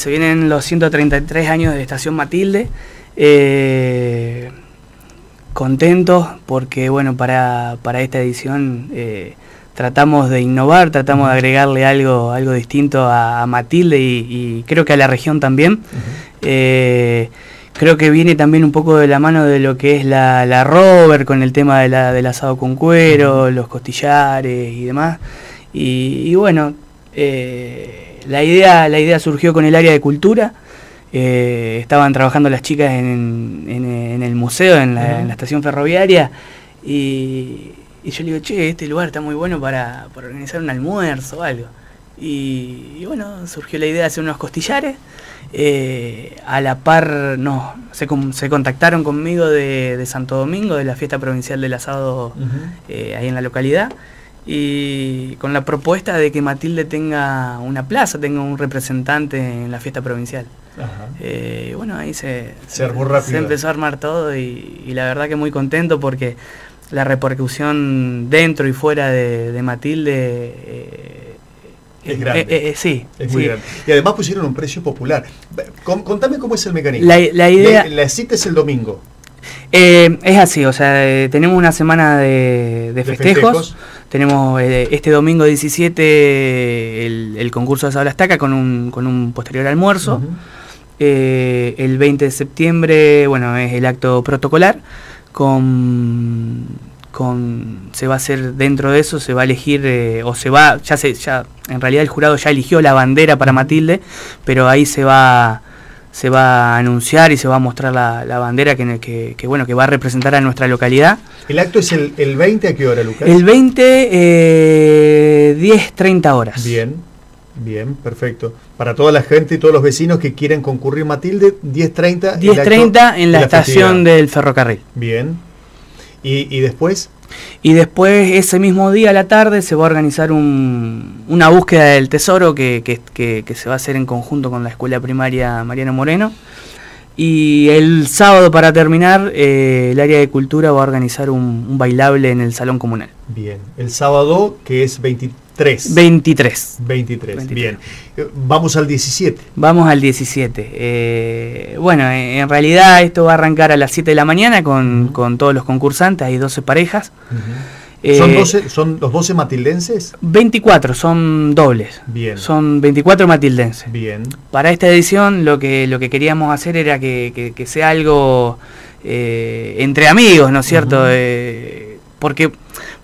Se vienen los 133 años de Estación Matilde. Eh, contentos porque, bueno, para, esta edición eh, tratamos de innovar, tratamos de agregarle algo, algo distinto a, Matilde y, creo que a la región también. Eh, creo que viene también un poco de la mano de lo que es la, la Rover con el tema de la, del asado con cuero, los costillares y demás. Y, bueno, la idea, la idea surgió con el área de cultura. Eh, estaban trabajando las chicas en, el museo, en la, estación ferroviaria, y, yo le digo, che, este lugar está muy bueno para, organizar un almuerzo o algo. Y, bueno, surgió la idea de hacer unos costillares. Eh, a la par, no, se, se contactaron conmigo de, Santo Domingo, de la fiesta provincial del asado eh, ahí en la localidad y con la propuesta de que Matilde tenga una plaza, tenga un representante en la fiesta provincial. Eh, bueno, ahí se, se, empezó a armar todo y, la verdad que muy contento porque la repercusión dentro y fuera de, Matilde... Eh, es grande. Eh, sí. Es muy grande. Y además pusieron un precio popular. Contame cómo es el mecanismo. La, idea... La, cita es el domingo. es así, o sea, tenemos una semana de, festejos tenemos eh, este domingo 17 el, concurso de Sabla Estaca con un, con un posterior almuerzo. Eh, el 20 de septiembre, bueno, es el acto protocolar. Con, con se va a hacer dentro de eso, se va a elegir, eh, o se va, ya se, ya, en realidad el jurado ya eligió la bandera para Matilde, pero ahí se va se va a anunciar y se va a mostrar la, bandera que, que, bueno, que va a representar a nuestra localidad. ¿El acto es el, el 20 a qué hora, Lucas? El 20, eh, 10, 30 horas. Bien, bien, perfecto. Para toda la gente y todos los vecinos que quieren concurrir Matilde, 10.30. 10.30 en la, estación del ferrocarril. Bien. ¿Y, y después? Y después, ese mismo día a la tarde, se va a organizar una búsqueda del tesoro que, se va a hacer en conjunto con la escuela primaria Mariano Moreno. Y el sábado, para terminar, eh, el área de cultura va a organizar un, bailable en el salón comunal. Bien, el sábado, que es 23 23. 23. bien. Vamos al 17. Vamos al 17. Eh, bueno, en realidad esto va a arrancar a las 7 de la mañana con, todos los concursantes, hay 12 parejas. ¿Son, 12, eh, ¿Son los 12 matildenses? 24, son dobles. Bien. Son 24 matildenses. Bien. Para esta edición lo que, lo que queríamos hacer era que, sea algo eh, entre amigos, ¿no es cierto? porque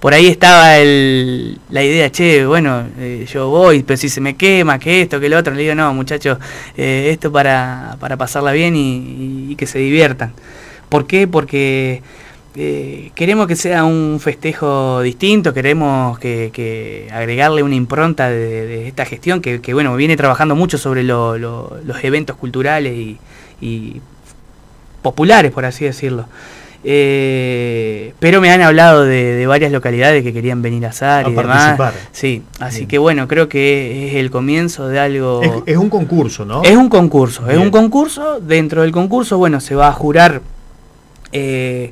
por ahí estaba el, la idea, che, bueno, eh, yo voy, pero si se me quema, que esto, que lo otro, le digo, no, muchachos, eh, esto para, para pasarla bien y, que se diviertan. ¿Por qué? Porque eh, queremos que sea un festejo distinto, queremos que, agregarle una impronta de, esta gestión que, bueno, viene trabajando mucho sobre los eventos culturales y populares, por así decirlo. Eh, pero me han hablado de, varias localidades que querían venir a SAR y demás. Sí, así que bueno, creo que es el comienzo de algo. Es, un concurso, ¿no? Es un concurso, es un concurso. Dentro del concurso, bueno, se va a jurar. Eh,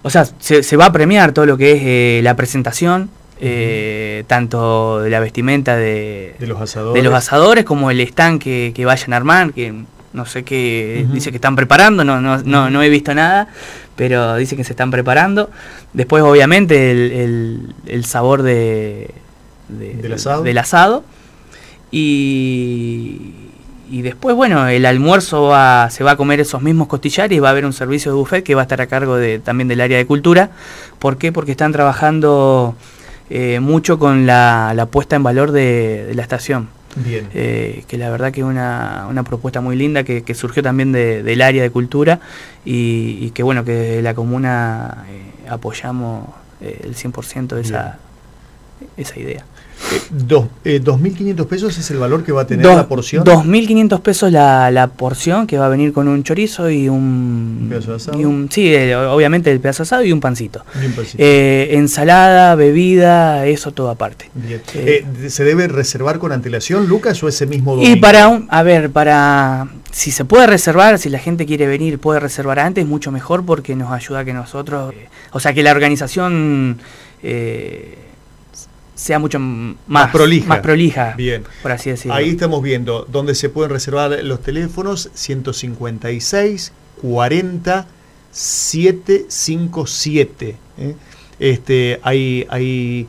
o sea, se, va a premiar todo lo que es eh, la presentación, tanto de la vestimenta de, los asadores. de los asadores como el stand que, vayan a armar, que no sé qué dice que están preparando, no, no, no, no he visto nada, pero dice que se están preparando. Después, obviamente, el, sabor de, ¿Del, asado? del asado. Y, y después, bueno, el almuerzo va, se va a comer esos mismos costillares y va a haber un servicio de buffet que va a estar a cargo de, también del área de cultura. ¿Por qué? Porque están trabajando eh, mucho con la, la, puesta en valor de la estación. Bien. Eh, que la verdad que es una, una propuesta muy linda que, surgió también del área de cultura y, que bueno, que desde la comuna eh, apoyamos eh, el 100% de esa, esa idea. Dos, eh, 2.500 pesos es el valor que va a tener la porción. 2.500 pesos la, la, porción que va a venir con un chorizo y un... ¿Pedazo asado? Y un, sí, obviamente el pedazo asado y un pancito. Eh, ensalada, bebida, eso todo aparte. Eh, ¿Se debe reservar con antelación, Lucas, o ese mismo domingo? Y para, un, a ver, para... Si se puede reservar, si la gente quiere venir, puede reservar antes, mucho mejor porque nos ayuda que nosotros... o sea, que la organización sea mucho más, prolija. Más prolija, Bien. por así decirlo. Ahí estamos viendo donde se pueden reservar los teléfonos 156 40 757. Este, hay, hay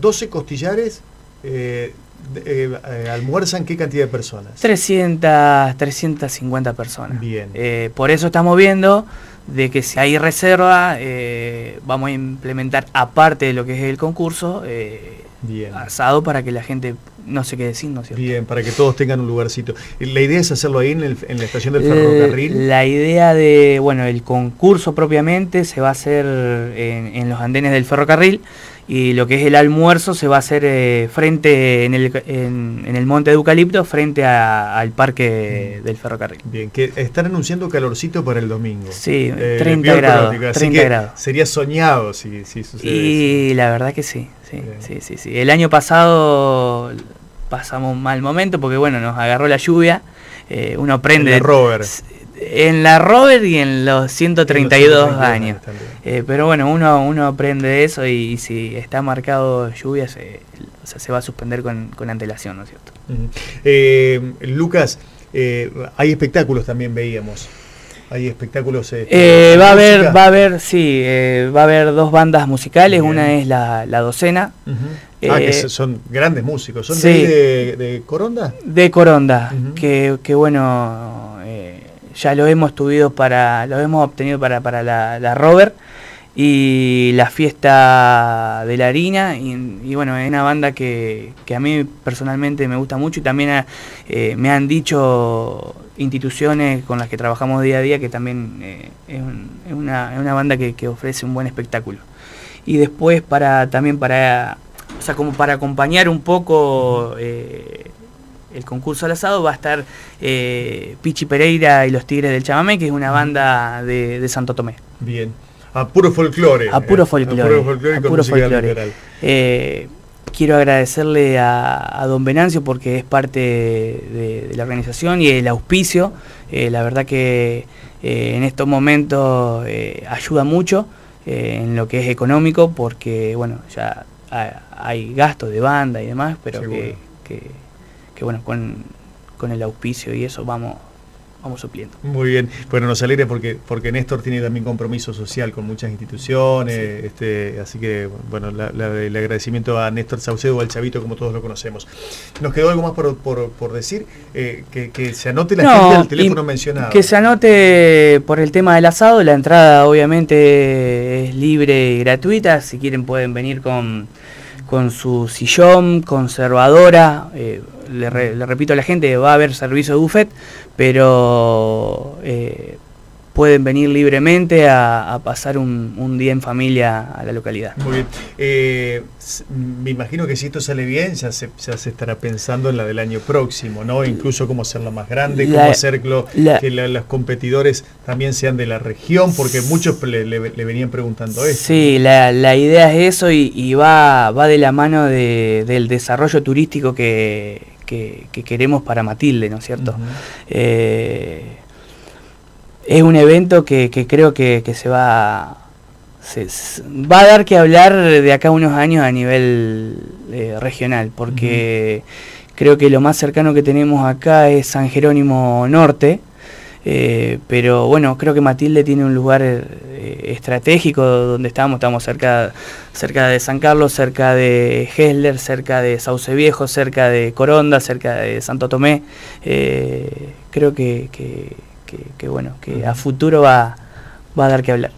12 costillares. Eh, eh, eh, ¿Almuerzan qué cantidad de personas? 300, 350 personas. Bien. Eh, por eso estamos viendo de que si hay reserva, vamos a implementar, aparte de lo que es el concurso, asado para que la gente no se quede sin, ¿no Bien, para que todos tengan un lugarcito. ¿La idea es hacerlo ahí en, la estación del ferrocarril? La idea de, bueno, el concurso propiamente se va a hacer en los andenes del ferrocarril y lo que es el almuerzo se va a hacer eh, frente en el, en, el monte de Eucalipto, frente al parque del ferrocarril. Bien, que están anunciando calorcito para el domingo. Sí, 30 eh, grados. 30 grados. Sería soñado si, si sucede. Y la verdad que sí, sí, sí, sí, sí. El año pasado pasamos un mal momento porque bueno, nos agarró la lluvia. Eh, uno prende... El rover en la Rover y en los 132, años. Eh, pero bueno, uno, uno aprende eso y, si está marcado lluvia se, se va a suspender con, antelación, ¿no es cierto? Eh, Lucas, eh, hay espectáculos también veíamos. Hay espectáculos. va a haber, va a haber, sí, va a haber dos bandas musicales. Una es la, docena. ah, que son grandes músicos. ¿Son de, Coronda? De Coronda, que, que bueno ya lo hemos tuvido para, lo hemos obtenido para, para la, la Rover y la fiesta de la harina y, bueno es una banda que, que, a mí personalmente me gusta mucho y también eh, me han dicho instituciones con las que trabajamos día a día que también eh, es, una, es, una, banda que, ofrece un buen espectáculo. Y después para también para o sea como para acompañar un poco eh, el concurso al asado va a estar eh, Pichi Pereira y los Tigres del Chamamé, que es una banda de, Santo Tomé. Bien. A puro folclore. A puro folclore. A puro folclore. Eh, quiero agradecerle a, don Venancio porque es parte de, la organización y el auspicio. Eh, la verdad que en estos momentos ayuda mucho en lo que es económico porque, bueno, ya hay gastos de banda y demás, pero que que bueno, con, con el auspicio y eso vamos, vamos supliendo. Muy bien, bueno, nos alegra porque, porque Néstor tiene también compromiso social con muchas instituciones, este, así que bueno, el agradecimiento a Néstor Saucedo, al Chavito, como todos lo conocemos. ¿Nos quedó algo más por, por, decir? Eh, que, se anote la gente del teléfono mencionado. Que se anote por el tema del asado, la entrada obviamente es libre y gratuita, si quieren pueden venir con con su sillón, conservadora. Eh, le, repito a la gente, va a haber servicio de buffet, pero eh, pueden venir libremente a, pasar un, día en familia a la localidad. Muy bien. Eh, me imagino que si esto sale bien, ya se, estará pensando en la del año próximo, ¿no? Incluso cómo hacerla más grande, cómo hacerlo, que los competidores también sean de la región, porque muchos le, venían preguntando eso. Sí, la, idea es eso y, va, va de la mano del desarrollo turístico que, queremos para Matilde, ¿no es cierto? es un evento que, creo que, se va se, va a dar que hablar de acá unos años a nivel eh, regional, porque creo que lo más cercano que tenemos acá es San Jerónimo Norte, eh, pero bueno, creo que Matilde tiene un lugar eh, estratégico donde estamos, estamos cerca, cerca de San Carlos, cerca de Hesler, cerca de Sauce Viejo, cerca de Coronda, cerca de Santo Tomé, creo que que, bueno, que a futuro va, va a dar que hablar.